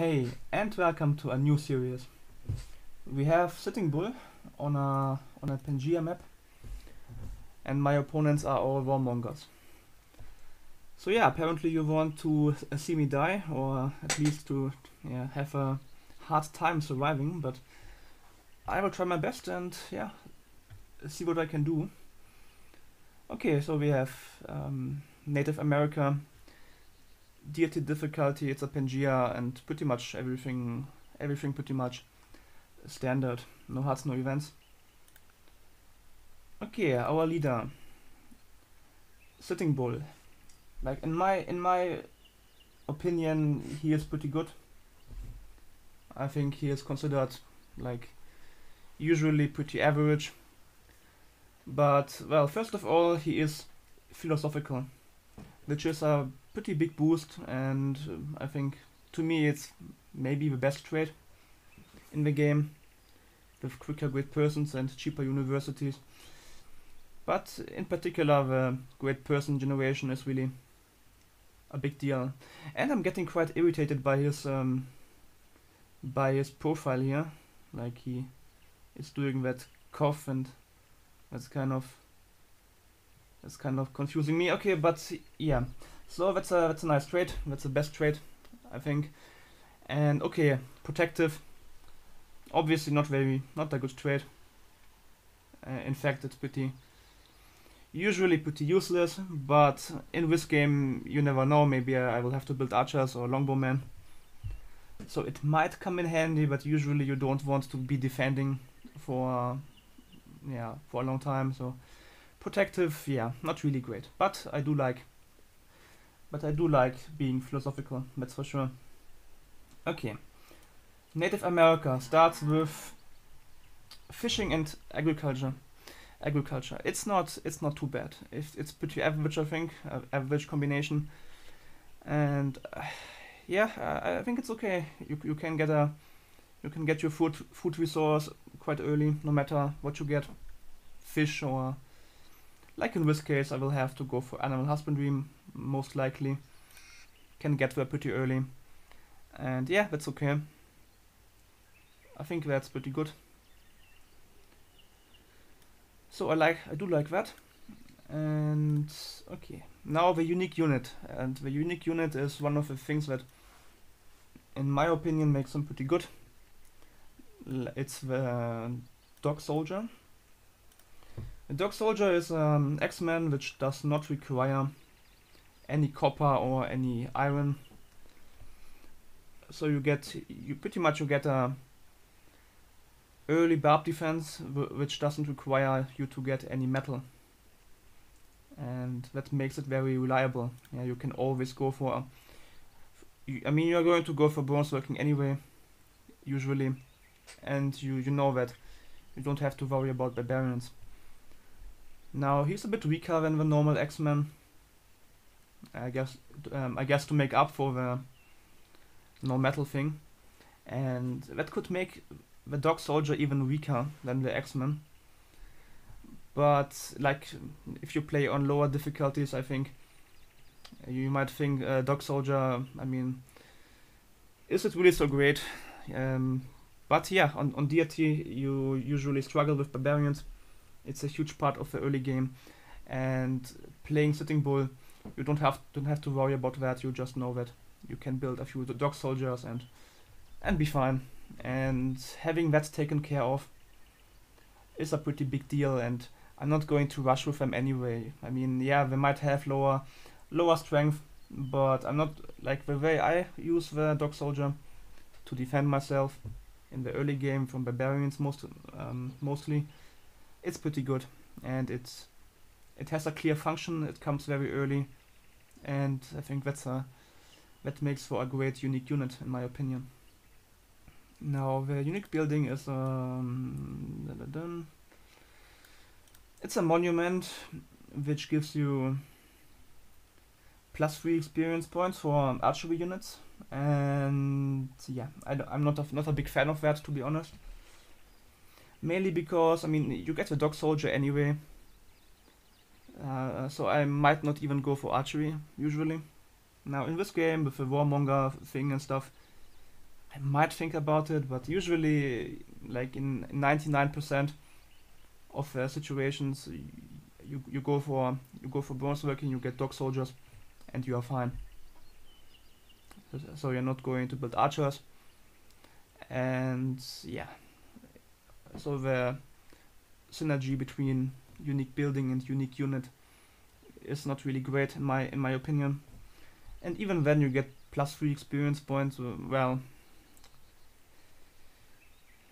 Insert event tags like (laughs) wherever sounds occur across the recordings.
Hey, and welcome to a new series. We have Sitting Bull on a on a Pangea map, and my opponents are all warmongers. So yeah, apparently you want to uh, see me die, or at least to yeah have a hard time surviving. But I will try my best and yeah, see what I can do. Okay, so we have um, Native America, deity difficulty, it's a Pangea, and pretty much everything, everything pretty much standard. No huts, no events. Okay, our leader, Sitting Bull. Like in my in my opinion, he is pretty good. I think he is considered like usually pretty average. But well, first of all, he is philosophical, which is a pretty big boost, and I think to me it's maybe the best trait in the game with quicker great persons and cheaper universities. But in particular, the great person generation is really a big deal, and I'm getting quite irritated by his um, by his profile here. Like he is doing that cough, and that's kind of that's kind of confusing me. Okay, but yeah, so that's a that's a nice trait. That's the best trait, I think. And okay, protective. Obviously not very not a good trait. Uh, in fact, it's pretty usually pretty useless, but in this game you never know, maybe I, I will have to build archers or longbowmen. So it might come in handy, but usually you don't want to be defending for yeah for a long time. So protective, yeah, not really great, but I do like. But I do like being philosophical, that's for sure. Okay, Native America starts with fishing and agriculture agriculture. It's not it's not too bad. It's it's pretty average, I think, uh, average combination, and uh, (sighs) yeah, I, I think it's okay. You you can get a you can get your food food resource quite early, no matter what you get, fish or like in this case, I will have to go for animal husbandry most likely. Can get there pretty early, and yeah, that's okay. I think that's pretty good. So I like, I do like that. And okay, now the unique unit. And the unique unit is one of the things that, in my opinion, makes them pretty good. It's the dog soldier. The dog soldier is an axemen which does not require any copper or any iron. So you get, you pretty much you get a early barb defense which doesn't require you to get any metal. And that makes it very reliable. Yeah you can always go for I mean you're going to go for bronze working anyway usually. And you you know that you don't have to worry about barbarians. Now he's a bit weaker than the normal axemen I guess um, I guess to make up for the no metal thing and that could make the Dog Soldier even weaker than the axemen. But like if you play on lower difficulties, I think you might think uh, Dog Soldier. I mean, is it really so great? Um, but yeah, on on deity you usually struggle with barbarians. It's a huge part of the early game, and playing Sitting Bull, you don't have don't have to worry about that. You just know that you can build a few dog soldiers and and be fine and having that taken care of is a pretty big deal and I'm not going to rush with them anyway. I mean, yeah, they might have lower lower strength, but I'm not like the way I use the dog soldier to defend myself in the early game from barbarians most um, mostly. It's pretty good and it's it has a clear function. It comes very early, and I think that's a that makes for a great unique unit in my opinion. Now the unique building is um, dun dun it's a monument which gives you plus three experience points for archery units, and yeah, I am not a, not a big fan of that to be honest. Mainly because I mean you get the dog soldier anyway, uh, so I might not even go for archery usually. Now in this game with the warmonger thing and stuff, I might think about it, but usually, like in 99% of uh, situations, you you go for you go for bronze working, you get dog soldiers, and you are fine. So you're not going to build archers, and yeah. So the synergy between unique building and unique unit is not really great in my in my opinion. And even then, you get plus three experience points. Uh, well,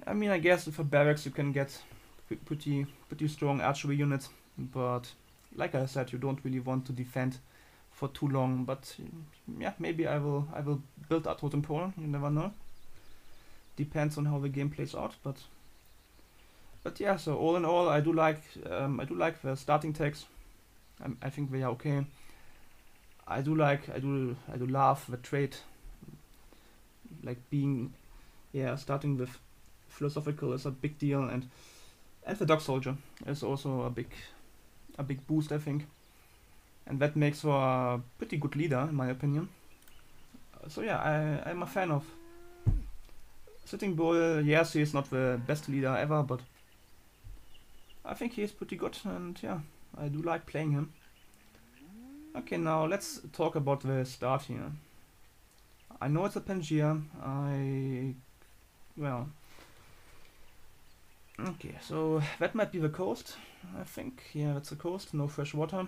I mean, I guess a barracks you can get pretty pretty strong archery units, but like I said, you don't really want to defend for too long. But yeah, maybe I will I will build a totem pole. You never know. Depends on how the game plays out, but but yeah. So all in all, I do like um, I do like the starting tags. I, I think they are okay. I do like I do I do love the trait like being yeah starting with philosophical is a big deal and and the dog soldier is also a big a big boost I think and that makes for a pretty good leader in my opinion so yeah I, I'm a fan of Sitting Bull yes he is not the best leader ever but I think he is pretty good and yeah I do like playing him okay now let's talk about the start here I know it's a Pangea, I well Okay, so that might be the coast, I think. Yeah, that's the coast, no fresh water.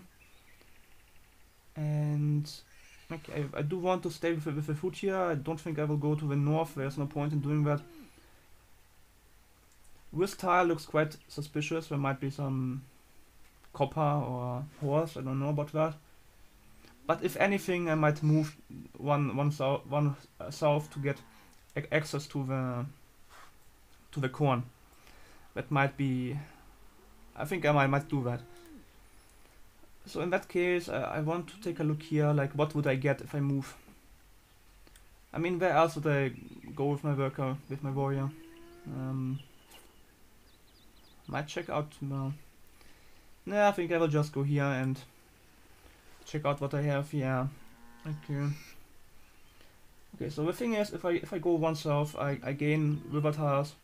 And okay, I, I do want to stay with, with the food here. I don't think I will go to the north, there's no point in doing that. This tile looks quite suspicious, there might be some copper or horse, I don't know about that. But if anything, I might move one one south one uh, south to get access to the to the corn. That might be I think I might, might do that. So in that case I, I want to take a look here like what would I get if I move? I mean where else would I go with my worker with my warrior? Um, might check out well nah I think I will just go here and check out what I have yeah okay okay so the thing is if I if I go one south I, I gain river tiles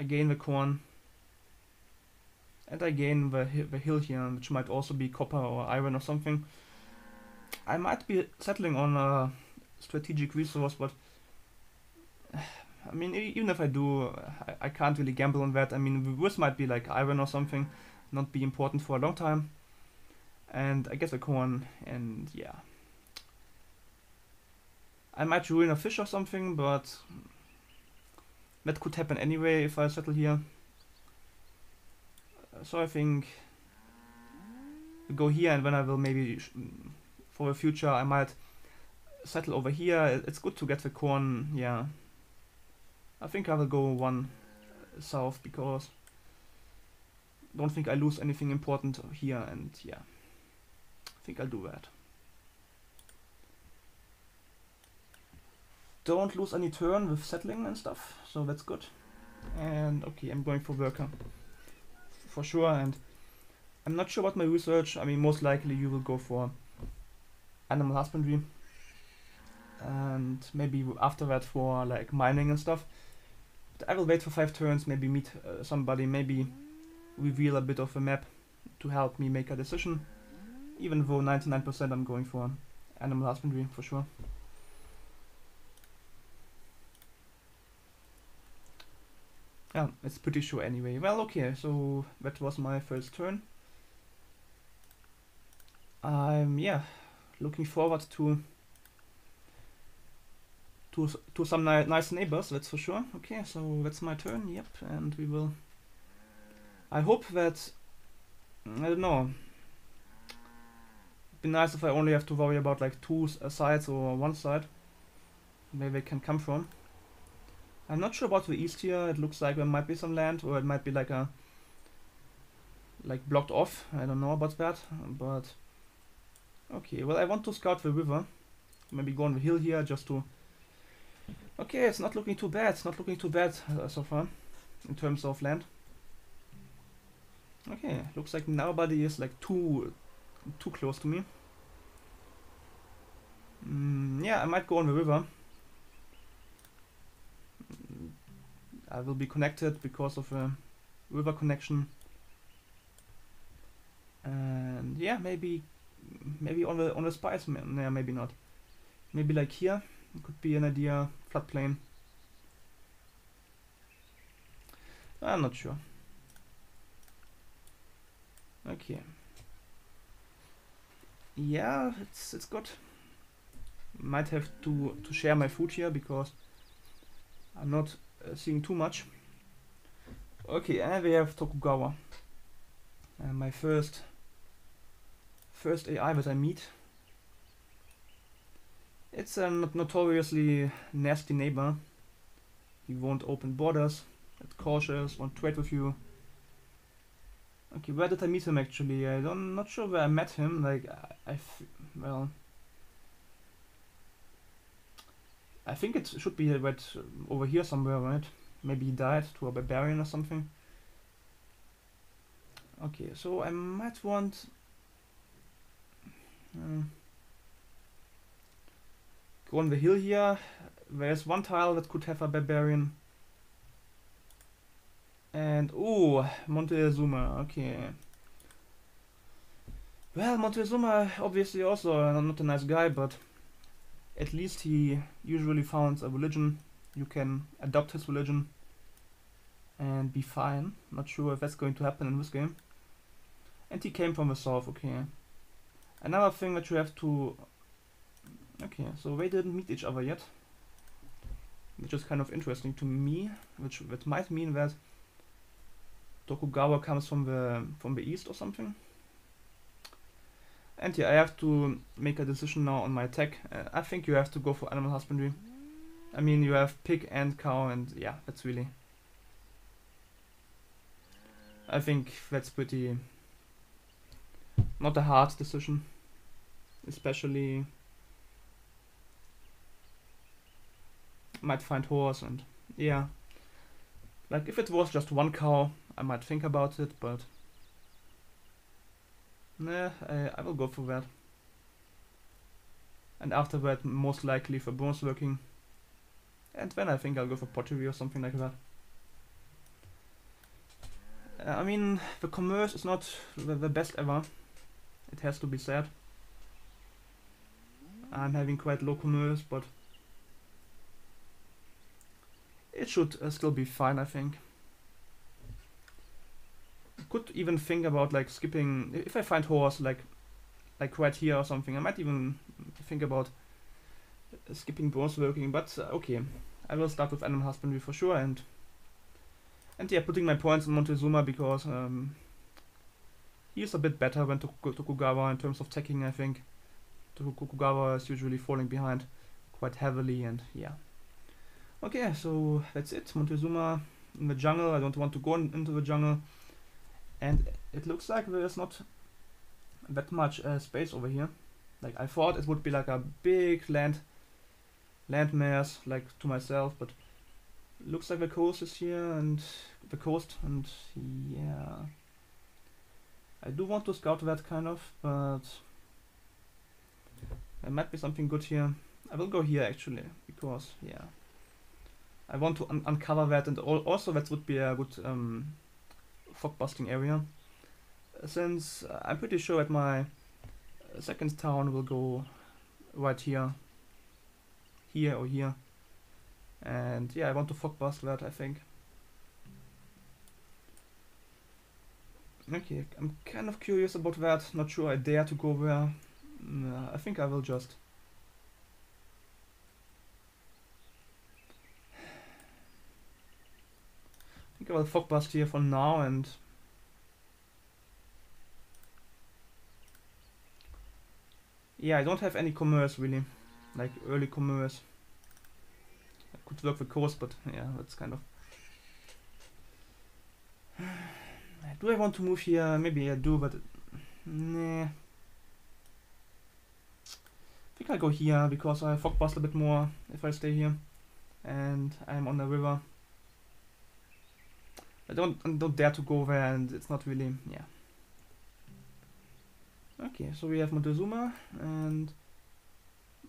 I gain the corn. And I gain the, the hill here, which might also be copper or iron or something. I might be settling on a strategic resource, but I mean, even if I do, I, I can't really gamble on that. I mean, this might be like iron or something, not be important for a long time. And I guess a corn, and yeah. I might ruin a fish or something, but that could happen anyway if I settle here. So I think go here and then I will maybe for the future I might settle over here. It's good to get the corn, yeah. I think I will go one south because don't think I lose anything important here and yeah. I think I'll do that. don't lose any turn with settling and stuff, so that's good. And okay, I'm going for worker for sure. And I'm not sure about my research. I mean, most likely you will go for animal husbandry, and maybe after that for like mining and stuff. I will wait for five turns, maybe meet uh, somebody, maybe reveal a bit of a map to help me make a decision. Even though 99% I'm going for animal husbandry for sure. Yeah, it's pretty sure anyway. Well, okay, so that was my first turn. I'm, yeah, looking forward to to to some ni nice neighbors, that's for sure. Okay, so that's my turn, yep, and we will... I hope that... I don't know. It'd be nice if I only have to worry about like two uh, sides or one side. Maybe they can come from. I'm not sure about the east here. It looks like there might be some land, or it might be like a like blocked off. I don't know about that, but okay. Well, I want to scout the river. Maybe go on the hill here just to. Okay, it's not looking too bad. It's not looking too bad uh, so far in terms of land. Okay, looks like nobody is like too too close to me. Mm, yeah, I might go on the river I will be connected because of a river connection. And yeah, maybe maybe on the on the spice. Yeah, maybe not. Maybe like here could be an idea. Floodplain. I'm not sure. Okay. Yeah, it's it's good. Might have to to share my food here because I'm not uh, seeing too much. Okay, and we have Tokugawa. Uh, my first first AI that I meet. It's a notoriously nasty neighbor. He won't open borders, it's cautious, won't trade with you. Okay, where did I meet him actually? I don't, not sure where I met him. Like, I, well, I think it should be right over here somewhere, right? Maybe he died to a barbarian or something. Okay, so I might want. Uh, go on the hill here. There's one tile that could have a barbarian. And oh, Montezuma. Okay. Well, Montezuma obviously also not a nice guy, but at least he usually founds a religion. You can adopt his religion and be fine. Not sure if that's going to happen in this game. And he came from the south, okay. Another thing that you have to... Okay, so they didn't meet each other yet. Which is kind of interesting to me, which that might mean that Tokugawa comes from the from the east or something. And yeah, I have to make a decision now on my tech. Uh, I think you have to go for animal husbandry. I mean, you have pig and cow, and yeah, that's really. I think that's pretty. Not a hard decision, especially. Might find horse and yeah. Like if it was just one cow, I might think about it, but nah, I, I will go for that. And after that, most likely for bronze working. And then I think I'll go for pottery or something like that. Uh, I mean, the commerce is not the, the best ever. It has to be said. I'm having quite low commerce, but it should uh, still be fine, I think could even think about like skipping if I find horse like like right here or something. I might even think about skipping bronze working, but uh, okay. I will start with animal husbandry for sure and and yeah, putting my points on Montezuma because um, he is a bit better than Tokugawa in terms of teching, I think. Tokugawa is usually falling behind quite heavily and yeah. Okay, so that's it. Montezuma in the jungle. I don't want to go in, into the jungle. And it looks like there's not that much uh, space over here. Like I thought it would be like a big land land mass like to myself but looks like the coast is here and the coast and yeah. I do want to scout that kind of but there might be something good here. I will go here actually because yeah I want to un uncover that and al also that would be a good um, fog busting area. Since uh, I'm pretty sure that my second town will go right here, here or here. And yeah, I want to fog bust that, I think. Okay, I'm kind of curious about that. Not sure I dare to go there. I think I will just. Think I will fog bust here for now and yeah I don't have any commerce really. Like early commerce. I could work the coast but yeah that's kind of (sighs) do I want to move here? Maybe I do but nah. I think I'll go here because I fog bust a bit more if I stay here. And I'm on the river I don't I don't dare to go there and it's not really yeah. Okay, so we have Montezuma and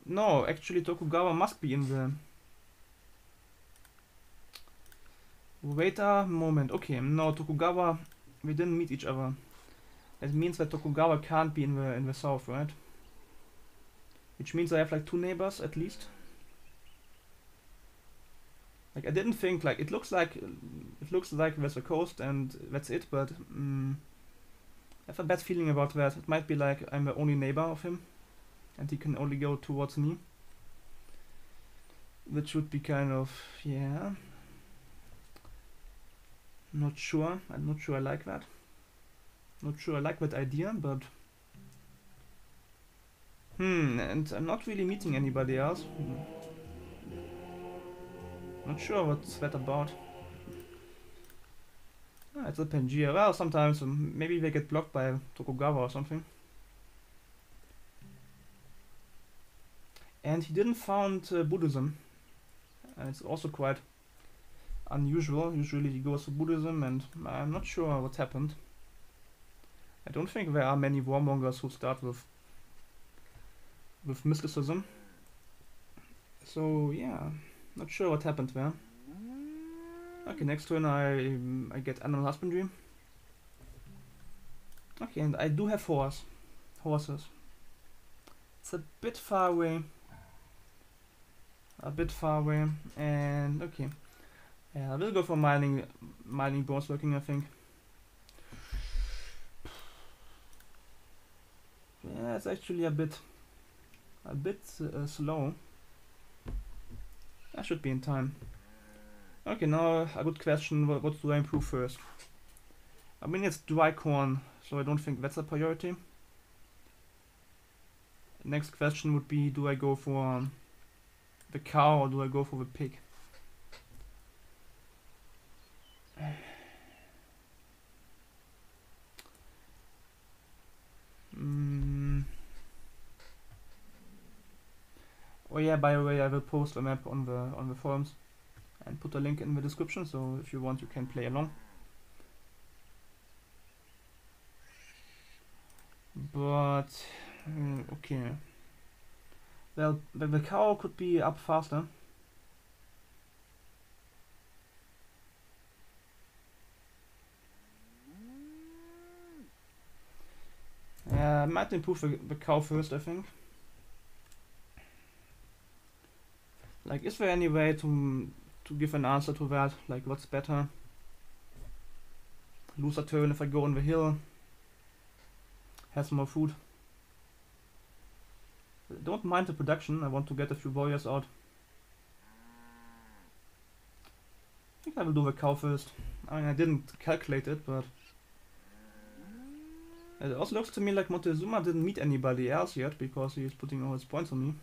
no, actually Tokugawa must be in the Wait a moment. Okay, no, Tokugawa, we didn't meet each other. That means that Tokugawa can't be in the in the south, right? Which means I have like two neighbors at least. Like I didn't think like it looks like it looks like there's a coast and that's it, but mm, I have a bad feeling about that. It might be like I'm the only neighbor of him, and he can only go towards me. Which would be kind of yeah. Not sure. I'm not sure I like that. Not sure I like that idea, but hmm. And I'm not really meeting anybody else. Hmm. Not sure what's that about. Ah, it's a Pangaea. Well, sometimes um, maybe they get blocked by Tokugawa or something. And he didn't found uh, Buddhism. And it's also quite unusual. Usually he goes to Buddhism and I'm not sure what happened. I don't think there are many warmongers who start with with mysticism. So yeah, not sure what happened man. Okay, next turn I I get animal husbandry. Okay, and I do have horse horses. It's a bit far away. A bit far away, and okay. Yeah, I will go for mining, mining bronze working. I think. Yeah, it's actually a bit, a bit uh, slow. I should be in time. Okay, now a good question. What, what do I improve first? I mean, it's dry corn, so I don't think that's a priority. Next question would be, do I go for um, the cow or do I go for the pig? Oh yeah, by the way, I will post a map on the on the forums and put a link in the description, so if you want, you can play along. But uh, okay, well, the, the cow could be up faster. I might improve the, the cow first, I think. Like, is there any way to to give an answer to that? Like, what's better? Lose a turn if I go on the hill. Has more food. Don't mind the production. I want to get a few warriors out. I think I will do the cow first. I mean, I didn't calculate it, but it also looks to me like Montezuma didn't meet anybody else yet because he is putting all his points on me.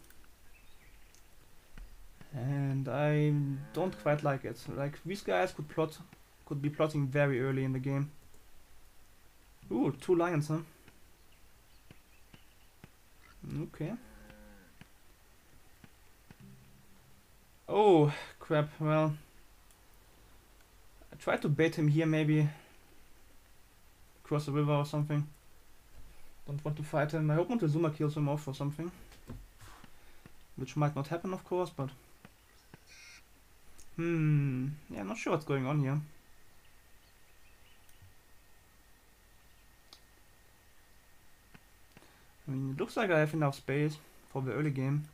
And I don't quite like it. Like these guys could plot could be plotting very early in the game. Ooh, two lions, huh? Okay. Oh, crap, well. I tried to bait him here maybe. Cross the river or something. Don't want to fight him. I hope Montezuma kills him off or something. Which might not happen, of course, but... Hmm... Yeah, I'm not sure what's going on here. I mean, it looks like I have enough space for the early game.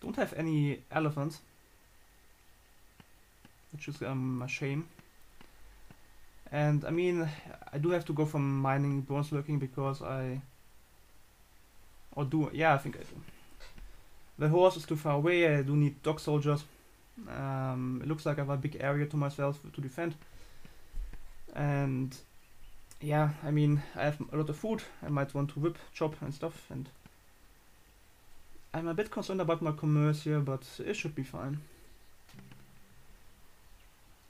Don't have any elephants. Which is um, a shame. And I mean, I do have to go from mining bronze working because I or do, yeah, I think I do. The horse is too far away, I do need dog soldiers. Um, it looks like I have a big area to myself to defend. And yeah, I mean, I have a lot of food, I might want to whip, chop and stuff. And I'm a bit concerned about my commerce here, but it should be fine.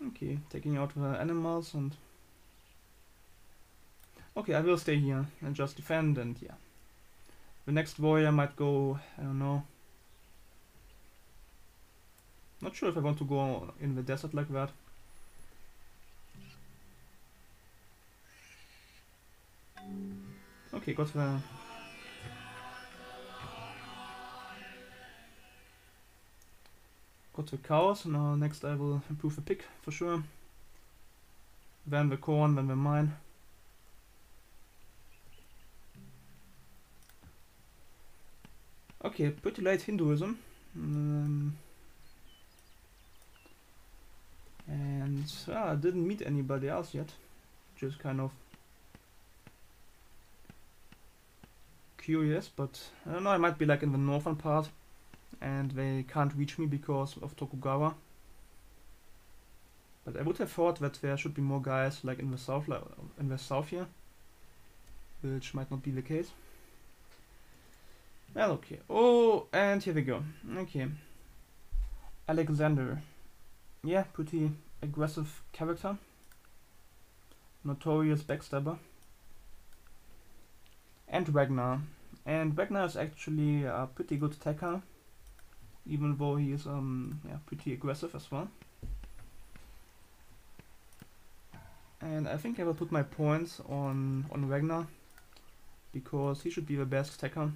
Okay, taking out the animals and... Okay, I will stay here and just defend and yeah. The next warrior might go, I don't know. Not sure if I want to go in the desert like that. Okay, got the... Got the cows, now next I will improve the pig for sure. Then the corn, then the mine. Okay, pretty late Hinduism. Um, and uh, I didn't meet anybody else yet. Just kind of curious, but I don't know, I might be like in the northern part and they can't reach me because of Tokugawa. But I would have thought that there should be more guys like in the south, like in the south here, which might not be the case. Well, okay. Oh, and here we go. Okay. Alexander. Yeah, pretty aggressive character. Notorious backstabber. And Ragnar. And Ragnar is actually a pretty good attacker. Even though he is um yeah pretty aggressive as well. And I think I will put my points on on Ragnar because he should be the best attacker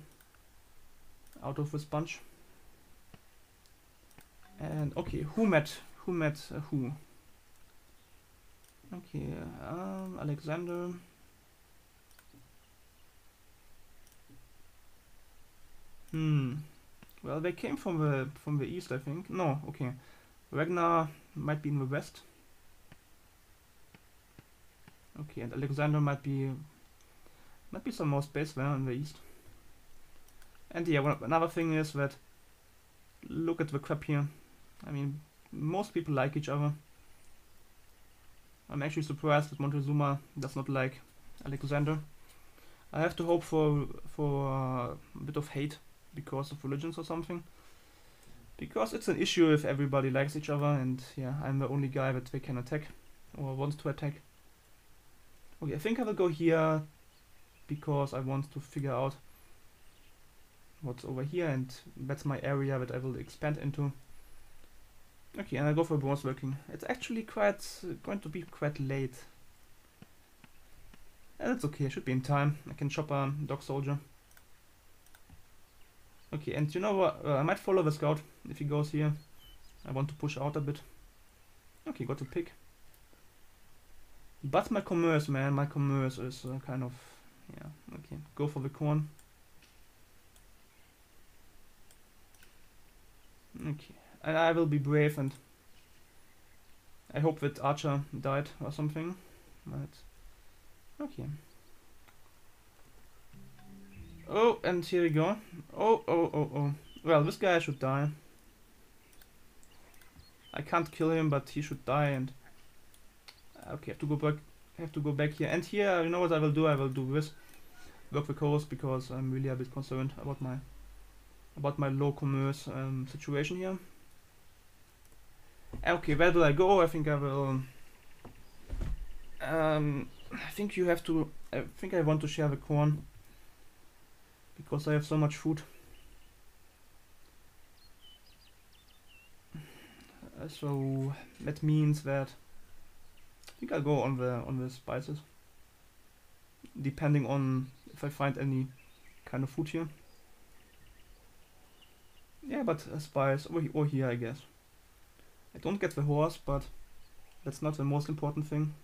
out of this bunch. And okay, who met who met uh, who? Okay, um, Alexander. Hmm. Well, they came from the from the east, I think. No, okay. Ragnar might be in the west. Okay, and Alexander might be might be some more space there in the east. And yeah, one, another thing is that look at the crap here. I mean, most people like each other. I'm actually surprised that Montezuma does not like Alexander. I have to hope for for uh, a bit of hate because of religions or something. Because it's an issue if everybody likes each other and yeah, I'm the only guy that they can attack or wants to attack. Okay, I think I will go here because I want to figure out what's over here and that's my area that I will expand into. Okay, and I go for bronze working. It's actually quite uh, going to be quite late. And that's okay, I should be in time. I can chop a dog soldier. Okay, and you know what? Uh, I might follow the scout if he goes here. I want to push out a bit. Okay, got a pig. But my commerce, man, my commerce is uh, kind of... Yeah, okay. Go for the corn. Okay, and I will be brave and I hope that Archer died or something. But okay. Oh, and here we go. Oh, oh, oh, oh. Well, this guy should die. I can't kill him, but he should die. And okay, I have to go back. I have to go back here. And here, you know what I will do? I will do this. Work the coast because I'm really a bit concerned about my about my low commerce um, situation here. Okay, where do I go? I think I will. Um, I think you have to. I think I want to share the corn because I have so much food. Uh, so that means that I think I'll go on the on the spices, depending on if I find any kind of food here. Yeah, but a spice or, or here, I guess. I don't get the horse, but that's not the most important thing.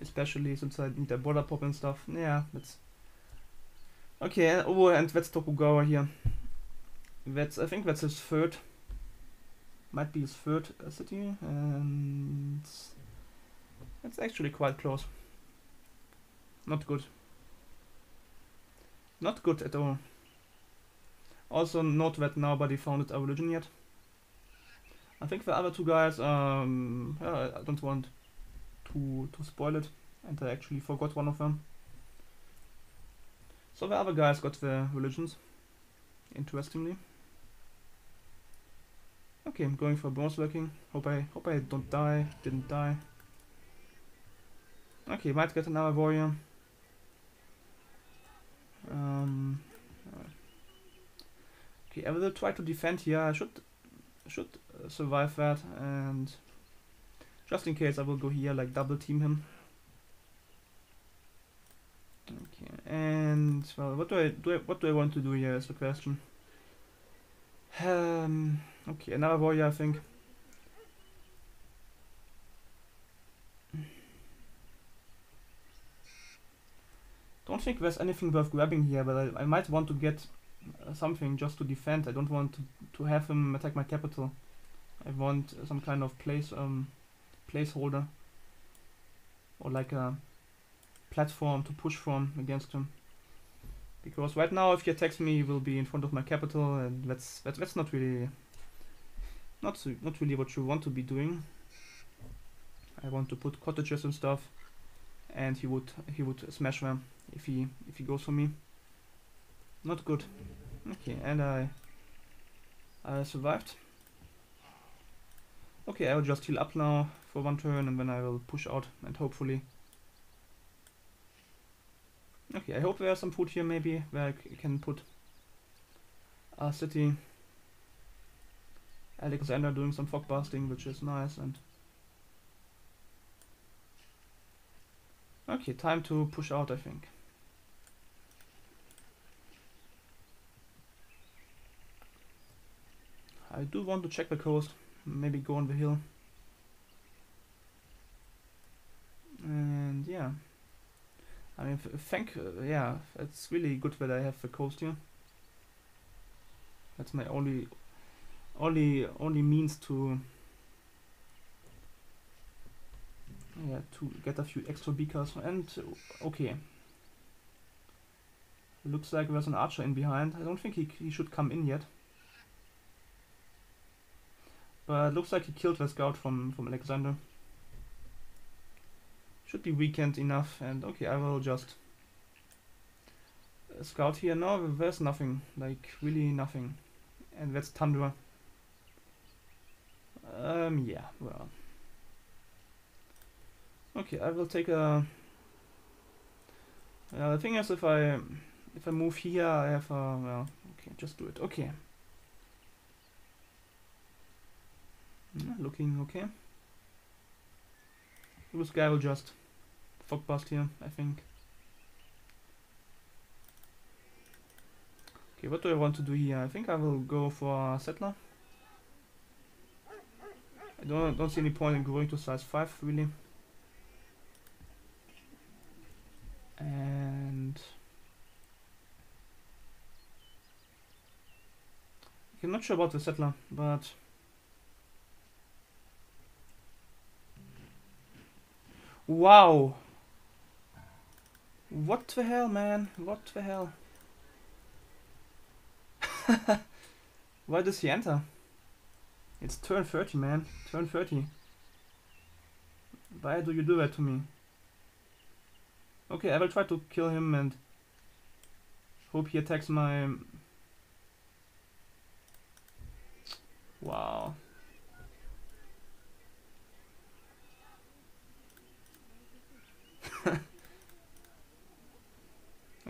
Especially since I need a border pop and stuff. Yeah, that's... Okay, oh, and that's Tokugawa here. That's, I think that's his third. Might be his third uh, city, and... It's actually quite close. Not good. Not good at all. Also note that nobody founded a religion yet. I think the other two guys, um, yeah, I don't want to, to spoil it, and I actually forgot one of them. So the other guys got their religions, interestingly. Okay, I'm going for bronze working. Hope I hope I don't die. Didn't die. Okay, might get another warrior. Um, Okay, I will try to defend here. I should should uh, survive that, and just in case, I will go here like double team him. Okay, and well, what do I do? I, what do I want to do here is the question. Um, okay, another warrior, I think. Don't think there's anything worth grabbing here, but I, I might want to get something just to defend. I don't want to, to have him attack my capital. I want some kind of place um placeholder or like a platform to push from against him. Because right now, if he attacks me, he will be in front of my capital, and that's that's, that's not really not not really what you want to be doing. I want to put cottages and stuff, and he would he would smash them if he if he goes for me. Not good. Okay, and I I survived. Okay, I will just heal up now for one turn, and then I will push out and hopefully Okay, I hope there's some food here maybe where I can put a city. Alexander doing some fog busting, which is nice and Okay, time to push out I think. I do want to check the coast, maybe go on the hill. And yeah. I mean, thank, uh, yeah, it's really good that I have the coast here. That's my only, only, only means to, yeah, to get a few extra beakers. And, uh, okay. Looks like there's an archer in behind. I don't think he, he should come in yet. But looks like he killed the scout from, from Alexander. Should be weakened enough and okay I will just uh, scout here. No, there's nothing. Like really nothing. And that's Tundra. Um yeah, well. Okay, I will take a uh, the thing is if I if I move here I have a well okay just do it. Okay. Mm, looking okay. This guy will just fog bust here, I think. Okay, what do I want to do here? I think I will go for a settler. I don't don't see any point in going to size 5 really. And I'm not sure about the settler, but Wow. What the hell, man? What the hell? (laughs) Why does he enter? It's turn 30, man. Turn 30. Why do you do that to me? Okay, I will try to kill him and hope he attacks my... Wow.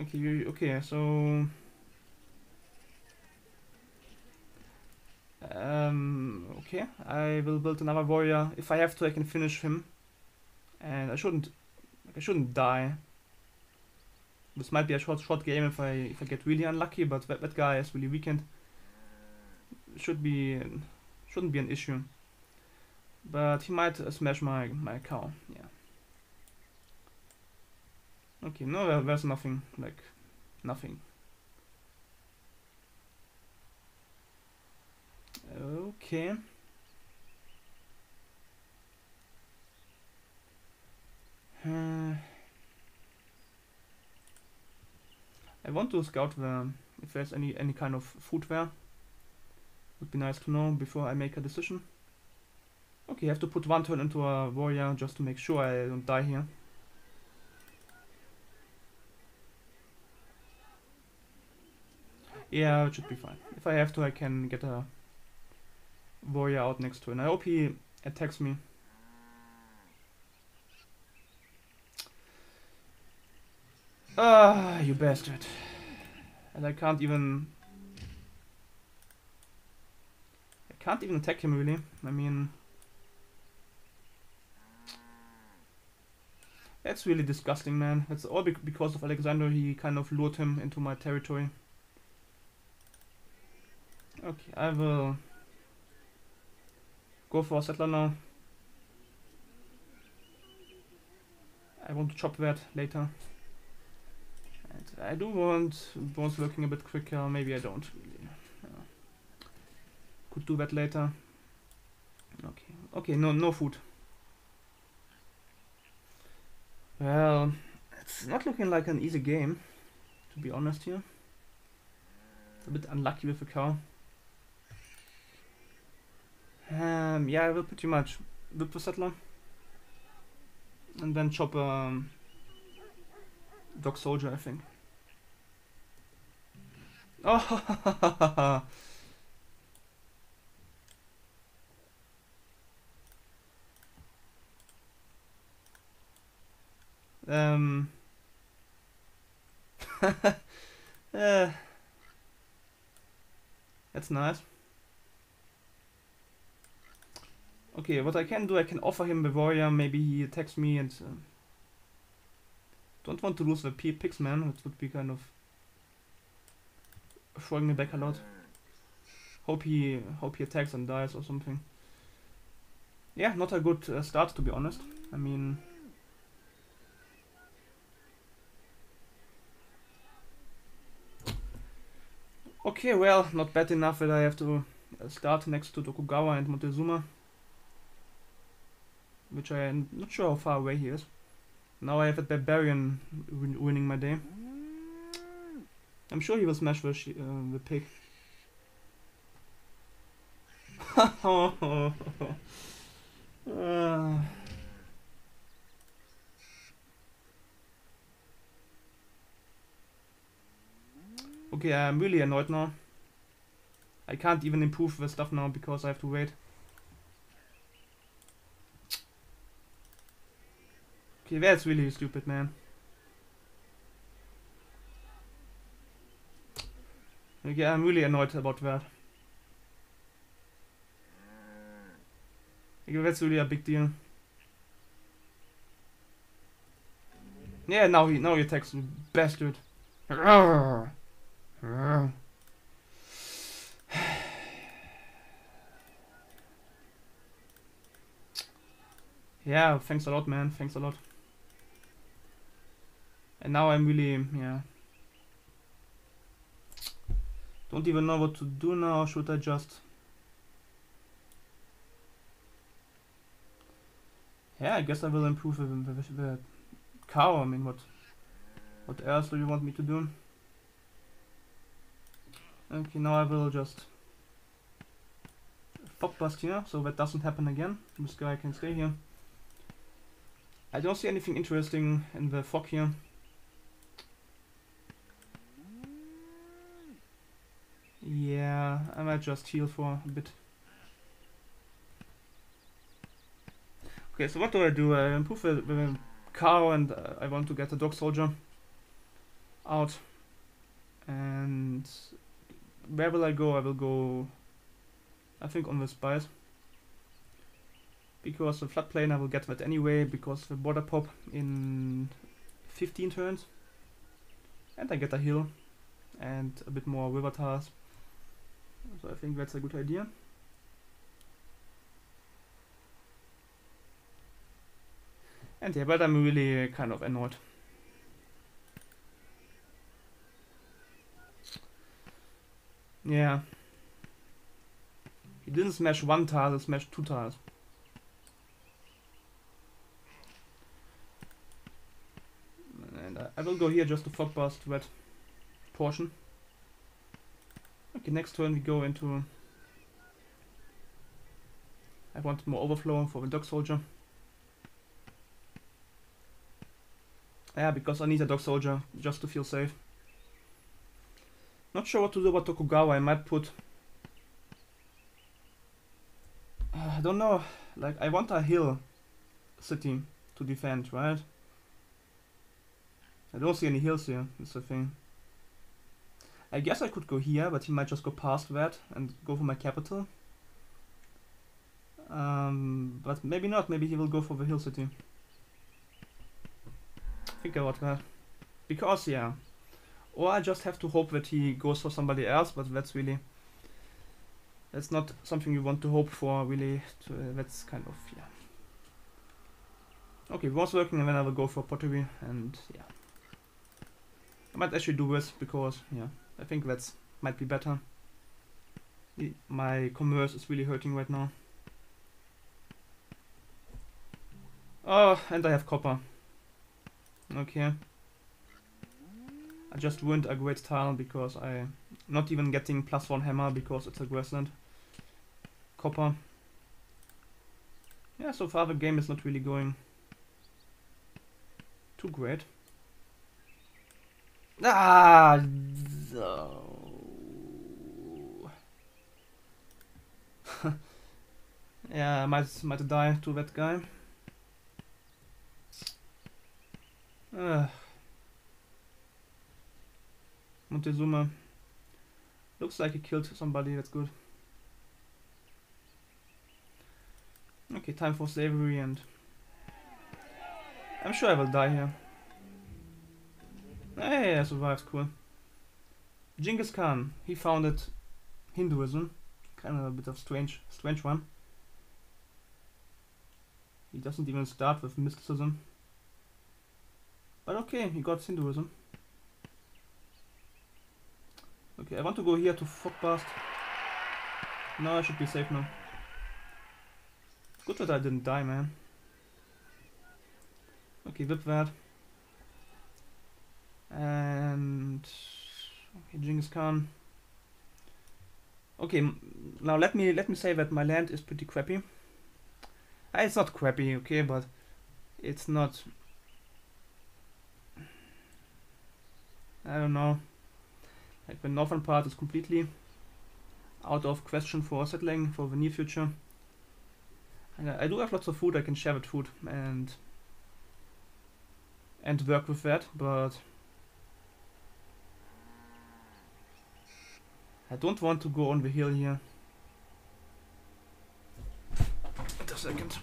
Okay, okay, so... Um, okay, I will build another warrior. If I have to, I can finish him. And I shouldn't, I shouldn't die. This might be a short, short game if I if I get really unlucky, but that, that guy is really weakened. Should be, shouldn't be an issue. But he might smash my my cow. Yeah. Okay, no, there's nothing, like, nothing. Okay. Uh, I want to scout the, if there's any any kind of food there. Would be nice to know before I make a decision. Okay, I have to put one turn into a warrior just to make sure I don't die here. Yeah, it should be fine. If I have to, I can get a warrior out next to him. I hope he attacks me. Ah, you bastard. And I can't even... I can't even attack him, really. I mean... That's really disgusting, man. That's all because of Alexander. He kind of lured him into my territory. Okay, I will go for a settler now. I want to chop that later. I do want bronze working a bit quicker. Maybe I don't really. Yeah. Could do that later. Okay. Okay. No. No food. Well, it's not looking like an easy game, to be honest here. It's a bit unlucky with the cow. Um, yeah, I will pretty much whip the settler. And then chop um, dog soldier, I think. Oh, (laughs) um. uh, (laughs) that's nice. Okay, what I can do, I can offer him the warrior, maybe he attacks me and... Uh, don't want to lose the P man. it would be kind of... throwing me back a lot. Hope he, hope he attacks and dies or something. Yeah, not a good uh, start to be honest. I mean... Okay, well, not bad enough that I have to uh, start next to Tokugawa and Montezuma which I am not sure how far away he is. Now I have a barbarian win winning my day. I'm sure he will smash the, uh, the pig. uh. Okay, I'm really annoyed now. I can't even improve the stuff now because I have to wait. Okay, that's really stupid, man. Okay, I'm really annoyed about that. Okay, that's really a big deal. Yeah, now he now he attacks me, bastard. yeah, thanks a lot, man. Thanks a lot. And now I'm really, yeah. Don't even know what to do now. Should I just... Yeah, I guess I will improve the, the, the cow. I mean, what what else do you want me to do? Okay, now I will just fog bust here, so that doesn't happen again. This guy can stay here. I don't see anything interesting in the fog here. Yeah, I might just heal for a bit. Okay, so what do I do? I improve the, the cow and uh, I want to get the dog soldier out. And where will I go? I will go, I think, on the spice. Because the floodplain I will get that anyway, because the border pop in 15 turns. And I get a hill and a bit more river tiles. So I think that's a good idea. And yeah, but I'm really kind of annoyed. Yeah. He didn't smash one tile, he smashed two tiles. And I will go here just to fog bust that portion. Okay, next turn we go into... I want more overflow for the dog soldier. Yeah, because I need a dog soldier just to feel safe. Not sure what to do about Tokugawa. I might put... Uh, (sighs) I don't know. Like, I want a hill city to defend, right? I don't see any hills here. That's the thing. I guess I could go here, but he might just go past that and go for my capital. Um, but maybe not, maybe he will go for the hill city. Think about that. Because, yeah. Or I just have to hope that he goes for somebody else, but that's really... That's not something you want to hope for, really. To, uh, that's kind of, yeah. Okay, bronze working and then I will go for pottery, and yeah. I might actually do this because, yeah, I think that's might be better. My commerce is really hurting right now. Oh, and I have copper. Okay. I just ruined a great tile because I'm not even getting plus one hammer because it's a grassland. Copper. Yeah, so far the game is not really going too great. Ah! No. (laughs) yeah, I might might die to that guy. Ugh. Montezuma. Looks like he killed somebody, that's good. Okay, time for slavery and... I'm sure I will die here. Hey, I survived, cool. Genghis Khan, he founded Hinduism. Kind of a bit of strange, strange one. He doesn't even start with mysticism. But okay, he got Hinduism. Okay, I want to go here to fog bust. No, I should be safe now. Good that I didn't die, man. Okay, whip that. And... Okay, Genghis Khan. Okay, now let me let me say that my land is pretty crappy. Uh, It's not crappy, okay, but it's not I don't know. Like the northern part is completely out of question for settling for the near future. And I do have lots of food, I can share with food and and work with that, but I don't want to go on the hill here. Wait a second.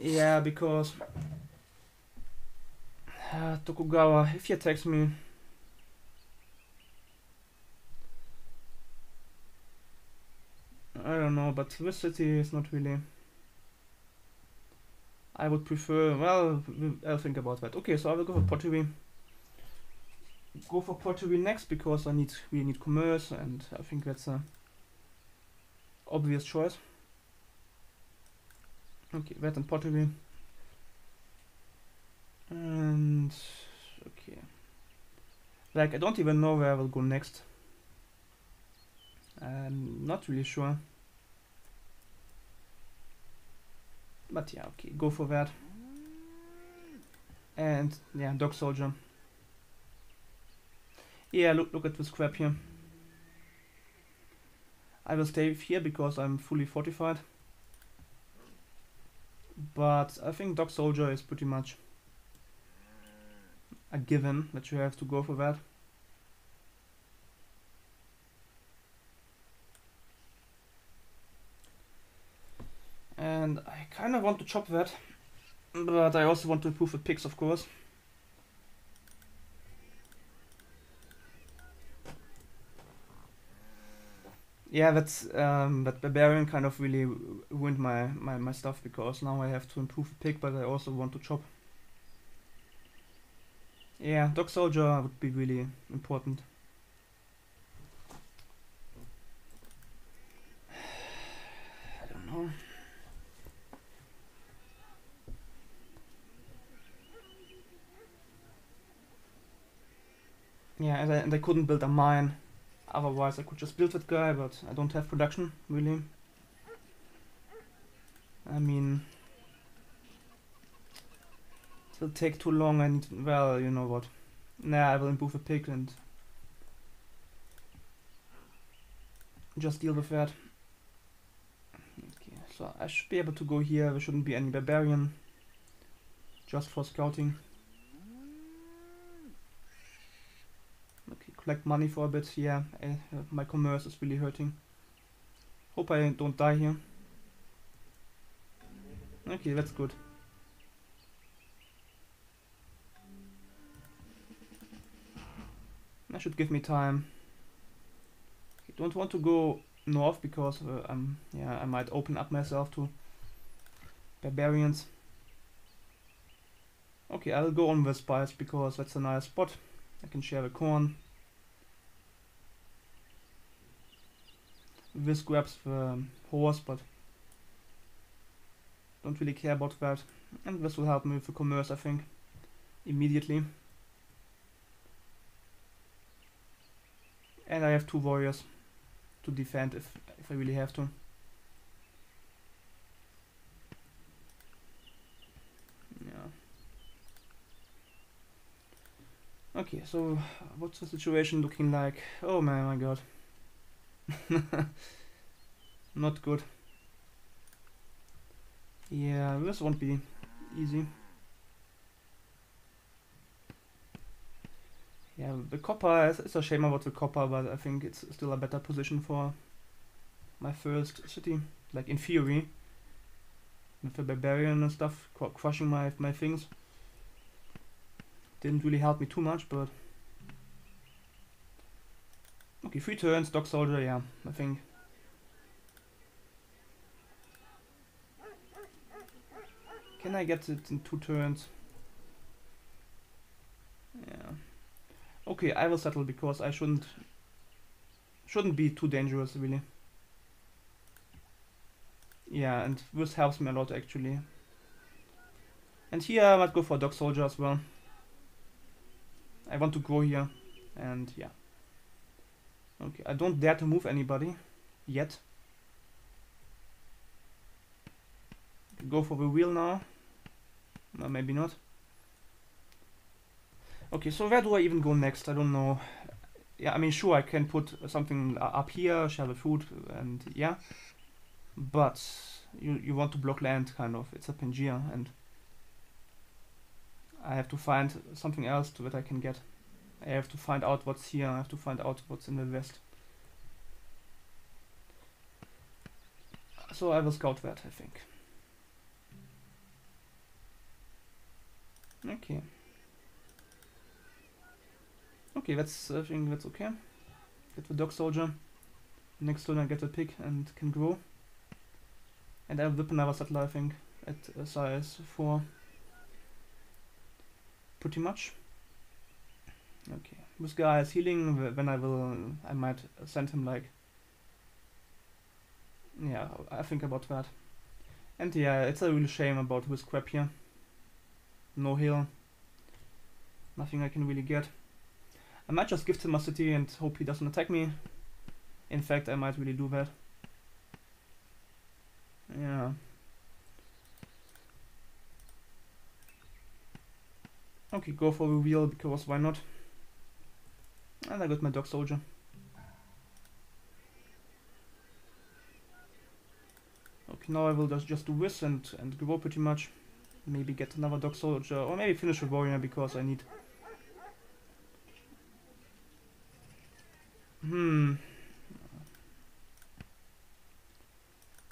Yeah, because uh, Tokugawa, if he attacks me. I don't know, but this city is not really. I would prefer. Well, I'll think about that. Okay, so I will go for pottery. Go for pottery next because I need we need commerce, and I think that's a obvious choice. Okay, that and pottery. And okay. Like I don't even know where I will go next. I'm not really sure. But yeah, okay, go for that. And yeah, dog soldier. Yeah, look look at this crap here. I will stay here because I'm fully fortified. But I think dog soldier is pretty much a given that you have to go for that. And I kind of want to chop that, but I also want to improve the pigs, of course. Yeah, that's um, that barbarian kind of really ruined my, my, my stuff because now I have to improve the pig, but I also want to chop. Yeah, dog soldier would be really important. (sighs) I don't know. Yeah, and I, and I couldn't build a mine. Otherwise, I could just build that guy, but I don't have production, really. I mean, it'll take too long. I need, well, you know what. Nah, I will improve the pig and just deal with that. Okay, so I should be able to go here. There shouldn't be any barbarian. Just for scouting. Okay, collect money for a bit. Yeah, eh, uh, my commerce is really hurting. Hope I don't die here. Okay, that's good. That should give me time. Okay, don't want to go north because uh, um yeah I might open up myself to barbarians. Okay, I'll go on with spice because that's a nice spot. I can share the corn. This grabs the horse, but don't really care about that. And this will help me with the commerce, I think, immediately. And I have two warriors to defend if, if I really have to. Yeah. Okay, so what's the situation looking like? Oh man, my god. (laughs) Not good. Yeah, this won't be easy. Yeah, the copper, is, it's a shame about the copper, but I think it's still a better position for my first city. Like in theory, with the barbarian and stuff, crushing my, my things. Didn't really help me too much, but... Okay, three turns, dog soldier, yeah, I think Can I get it in two turns? Yeah. Okay, I will settle because I shouldn't shouldn't be too dangerous really. Yeah, and this helps me a lot actually. And here I might go for dog soldier as well. I want to grow here and yeah. Okay, I don't dare to move anybody yet. Go for the wheel now. No, maybe not. Okay, so where do I even go next? I don't know. Yeah, I mean, sure, I can put something up here, share the food, and yeah. But you you want to block land, kind of. It's a Pangaea, and I have to find something else that I can get. I have to find out what's here. I have to find out what's in the west. So I will scout that, I think. Okay. Okay, that's I think that's okay. Get the dog soldier. Next turn I get a pig and can grow. And I whip another settler I think at uh, size 4. Pretty much. Okay. This guy is healing, then I will I might send him like yeah, I think about that. And yeah, it's a real shame about this crap here. No heal. Nothing I can really get. I might just gift him a city and hope he doesn't attack me. In fact, I might really do that. Yeah. Okay, go for reveal because why not? And I got my dog soldier. Okay, now I will just, just do and, and grow pretty much. Maybe get another dog soldier, or maybe finish with warrior because I need... Hmm...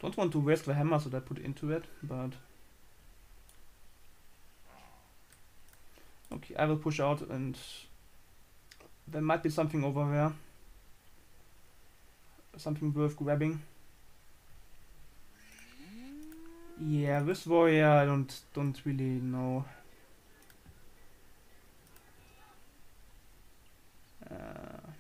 Don't want to waste the hammer that I put into it, but... Okay, I will push out and... There might be something over there. Something worth grabbing. Yeah, this warrior I don't don't really know. Uh,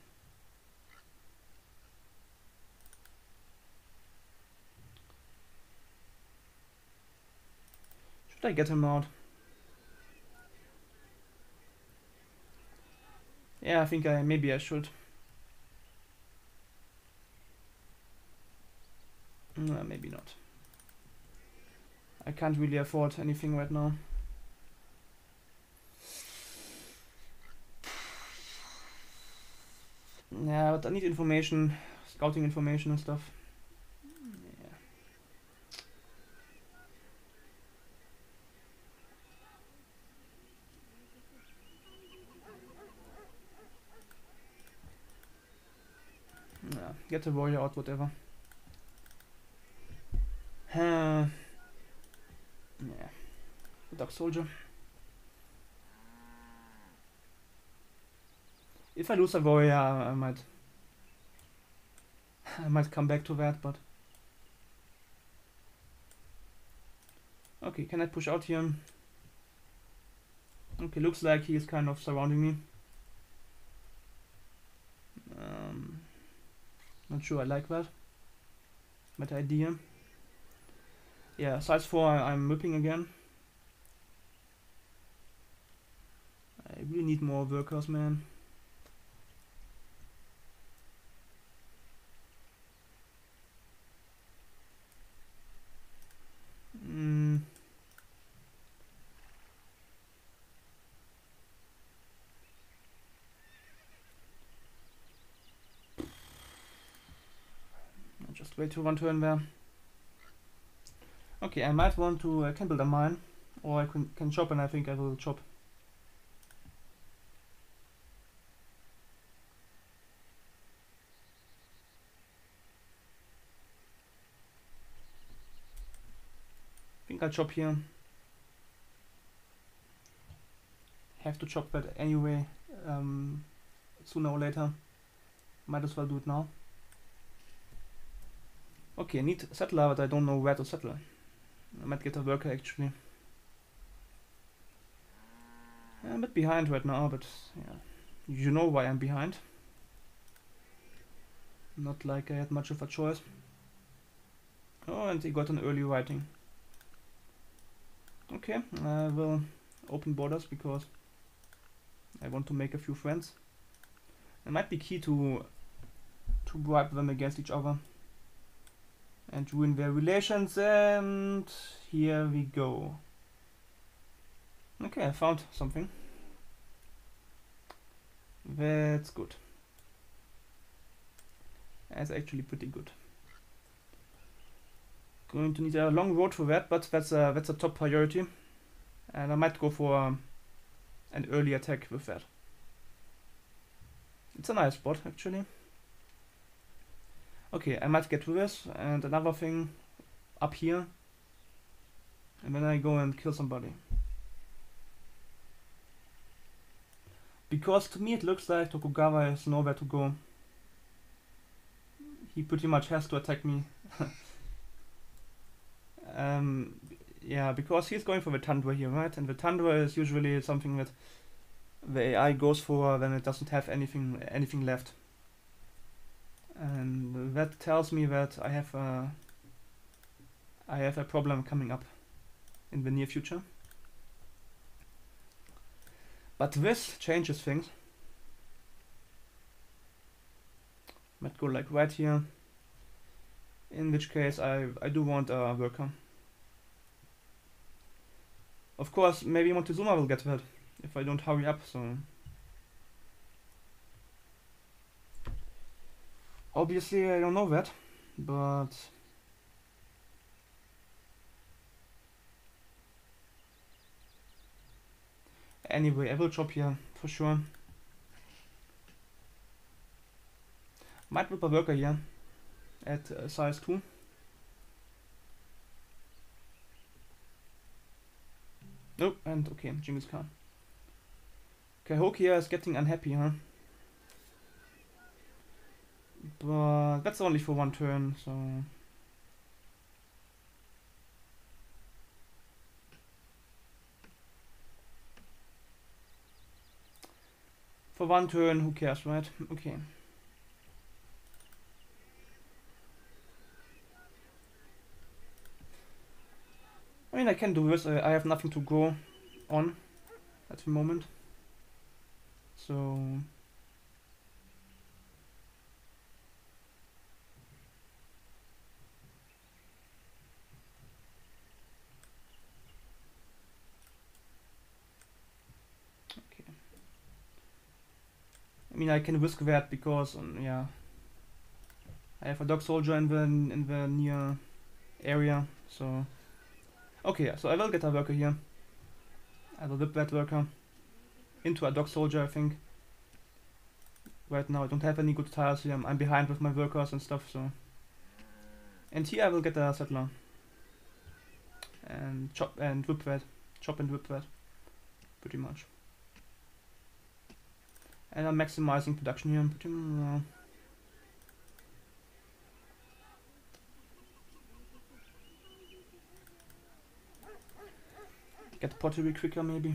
should I get him out? Yeah, I think I maybe I should. Mm, no, maybe not. I can't really afford anything right now. Yeah, but I need information, scouting information and stuff. Get the warrior out, whatever. Uh, yeah. Dog soldier. If I lose a warrior, I might I might come back to that, but okay, can I push out here? Okay, looks like he is kind of surrounding me. Not sure I like that. That idea. Yeah, size 4 I'm whipping again. I really need more workers, man. Mm. Wait to one turn there. Okay, I might want to, I can build a mine, or I can, can chop and I think I will chop. think I'll chop here. Have to chop that anyway, um, sooner or later. Might as well do it now. Okay, I need settler, but I don't know where to settle. I might get a worker actually. I'm a bit behind right now, but yeah, you know why I'm behind. Not like I had much of a choice. Oh, and he got an early writing. Okay, I will open borders because I want to make a few friends. It might be key to to bribe them against each other and ruin their relations and here we go. Okay, I found something. That's good. That's actually pretty good. Going to need a long road for that, but that's a, that's a top priority. And I might go for um, an early attack with that. It's a nice spot, actually. Okay, I might get to this, and another thing up here. And then I go and kill somebody. Because to me it looks like Tokugawa has nowhere to go. He pretty much has to attack me. (laughs) Um, yeah, because he's going for the Tundra here, right? And the Tundra is usually something that the AI goes for when it doesn't have anything anything left. And that tells me that I have a I have a problem coming up in the near future. But this changes things. Might go like right here. In which case I, I do want a worker. Of course, maybe Montezuma will get that if I don't hurry up, so... Obviously, I don't know that, but... Anyway, I will chop here, for sure. Might whip a worker here, at uh, size 2. Oh, and okay, Genghis Khan. Cahokia is getting unhappy, huh? But that's only for one turn, so... For one turn, who cares, right? Okay. I mean, I can do this. I, I have nothing to go on at the moment. So... Okay. I mean, I can risk that because, um, yeah, I have a dog soldier in the in the near area, so Okay, yeah, so I will get a worker here. I will whip that worker into a dog soldier, I think. Right now I don't have any good tiles here. I'm behind with my workers and stuff, so... And here I will get a settler. And chop and whip that. Chop and whip that. Pretty much. And I'm maximizing production here. Uh, get pottery quicker maybe.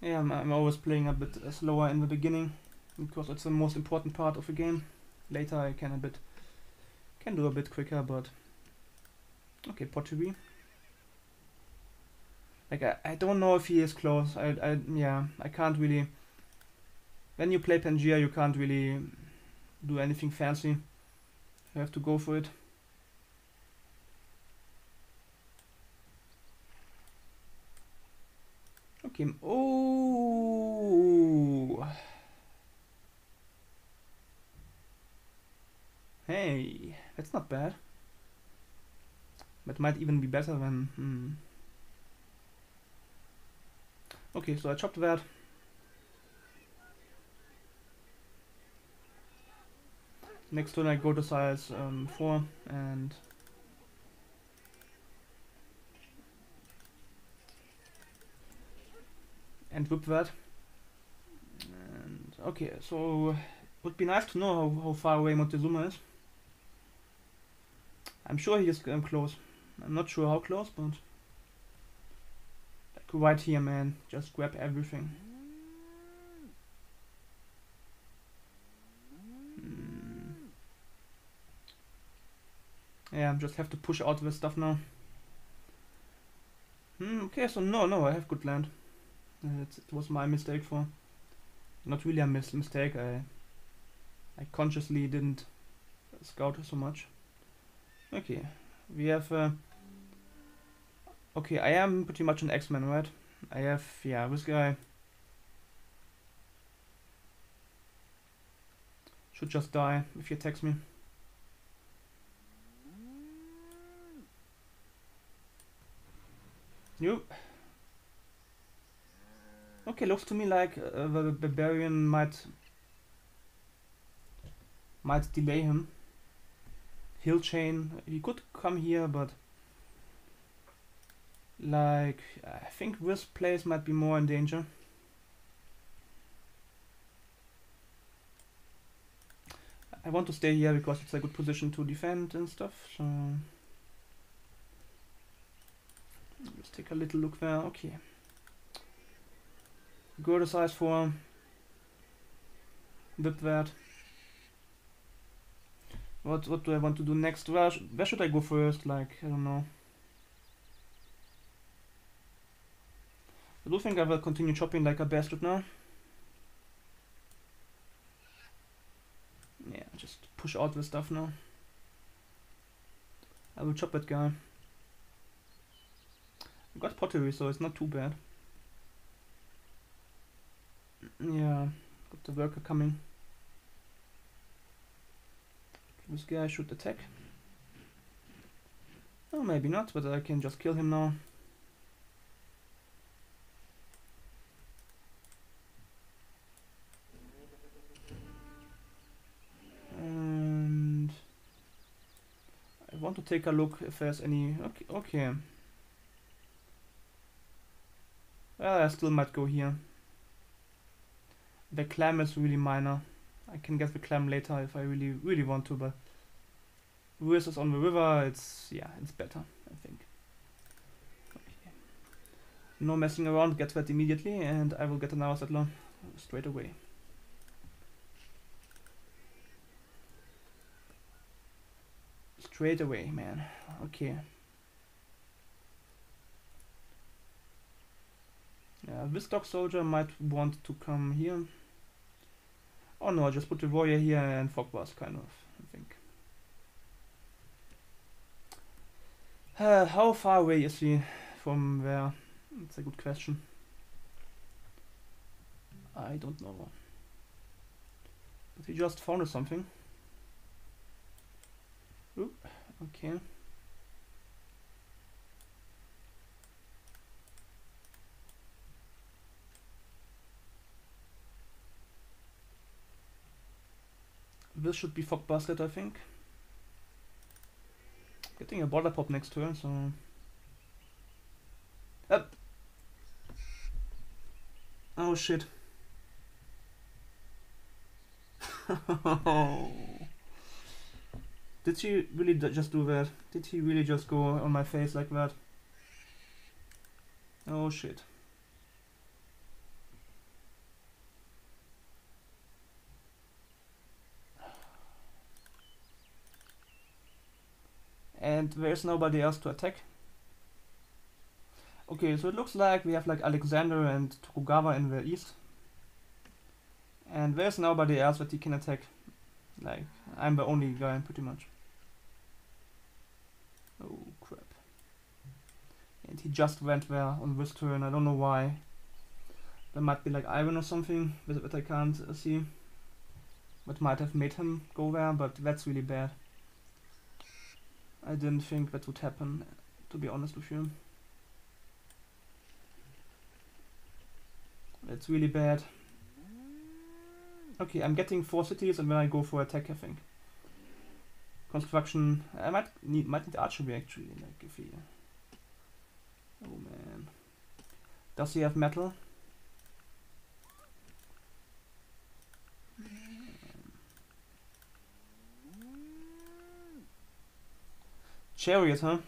Yeah, I'm, I'm always playing a bit slower in the beginning because it's the most important part of the game. Later I can a bit can do a bit quicker, but okay, pottery. Like I, I don't know if he is close. I I yeah I can't really. When you play Pangea, you can't really do anything fancy. You have to go for it. Okay. Oh. Hey, that's not bad. That might even be better than. Hmm. Okay, so I chopped that. Next turn I go to size um, 4 and and whip that. And okay, so would be nice to know how, how far away Montezuma is. I'm sure he is um, close. I'm not sure how close, but like right here, man. Just grab everything. Hmm. Yeah, just have to push out this stuff now. Hmm, okay, so no, no, I have good land. Uh, it was my mistake for... Not really a mis mistake, I I consciously didn't scout so much. Okay, we have. Uh, okay, I am pretty much an axeman, right? I have, yeah, this guy should just die if he attacks me. Nope. Okay, looks to me like uh, the barbarian might might delay him. Hill chain, he could come here, but like I think this place might be more in danger. I want to stay here because it's a good position to defend and stuff. So let's take a little look there. Okay. Go to size 4. Whip that. What what do I want to do next? Where, sh where should I go first? Like, I don't know. I do think I will continue chopping like a bastard now. Yeah, just push out the stuff now. I will chop that guy. I got pottery, so it's not too bad. Yeah, got the worker coming. This guy should attack. Oh, maybe not, but I can just kill him now. And I want to take a look if there's any... Okay, okay. Well, I still might go here. The clam is really minor. I can get the clam later if I really really want to, but Ruiz is on the river, it's yeah, it's better, I think. Okay. No messing around, get that immediately and I will get another settler straight away. Straight away, man. Okay. Yeah, this dog soldier might want to come here. Oh no, I just put the warrior here and fog bust, kind of, I think. Uh, how far away is he from where? That's a good question. I don't know. But he just found something. Oop, okay. This should be fog busted, I think. Getting a border pop next turn, so... Up! Oh shit. (laughs) Did she really just do that? Did he really just go on my face like that? Oh shit. And there's nobody else to attack. Okay, so it looks like we have like Alexander and Tokugawa in the east. And there's nobody else that he can attack. Like, I'm the only guy pretty much. Oh crap. And he just went there on this turn, I don't know why. There might be like iron or something that, I can't see. That might have made him go there, but that's really bad. I didn't think that would happen, to be honest with you. That's really bad. Okay, I'm getting four cities and then I go for attack, I think. Construction. I might need might need archery actually, like if he Oh man. Does he have metal? Chariot, huh?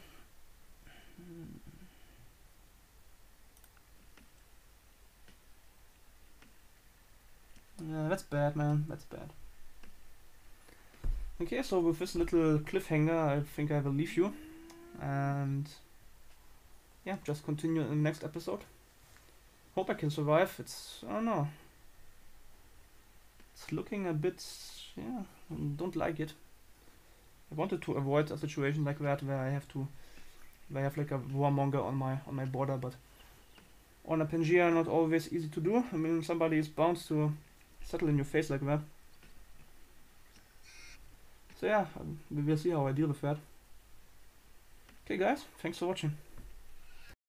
Yeah, that's bad, man. That's bad. Okay, so with this little cliffhanger, I think I will leave you. And yeah, just continue in the next episode. Hope I can survive. It's, I don't know. It's looking a bit, yeah, don't like it. I wanted to avoid a situation like that where I have to, where I have like a warmonger on my on my border, but on a Pangaea not always easy to do. I mean, somebody is bound to settle in your face like that. So yeah, um, we will see how I deal with that. Okay guys, thanks for watching.